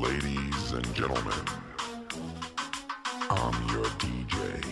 Ladies and gentlemen, I'm your DJ.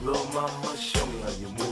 Little mama, show me how you move